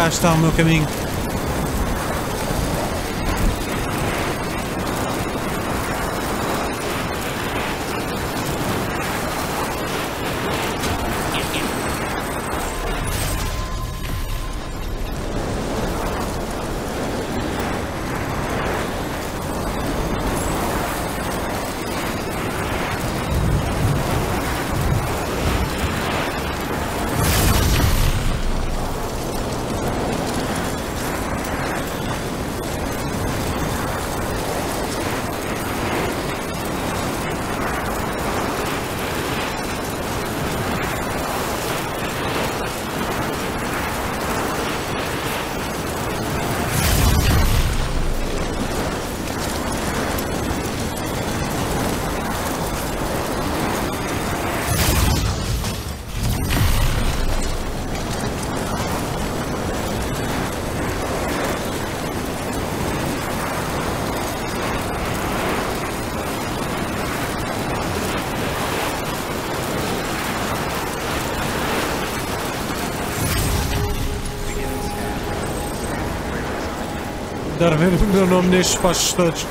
cá está o meu caminho. Dar meu nome nestes postos todos.